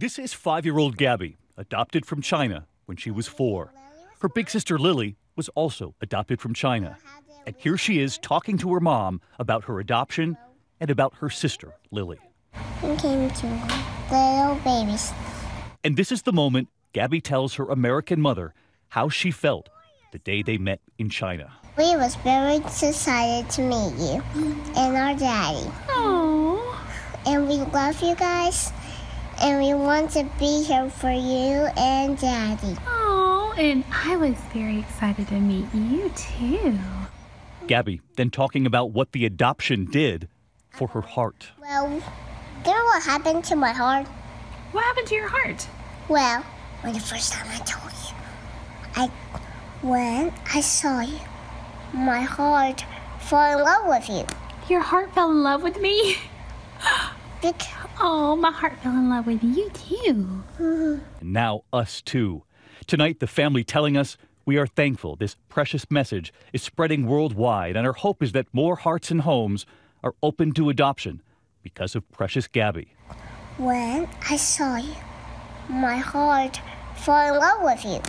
This is five year old Gabby, adopted from China when she was four. Her big sister Lily was also adopted from China. And here she is talking to her mom about her adoption and about her sister, Lily. We came to little babies. And this is the moment Gabby tells her American mother how she felt the day they met in China. We was very excited to meet you and our daddy. Oh. And we love you guys. And we want to be here for you and daddy. Oh, and I was very excited to meet you too. Gabby then talking about what the adoption did for her heart. Well, you know what happened to my heart? What happened to your heart? Well, when the first time I told you, I, when I saw you, my heart fell in love with you. Your heart fell in love with me? Bec- Oh, my heart fell in love with you too. And now us too. Tonight, the family telling us we are thankful this precious message is spreading worldwide, and our hope is that more hearts and homes are open to adoption because of precious Gabby. When I saw you, my heart fell in love with you.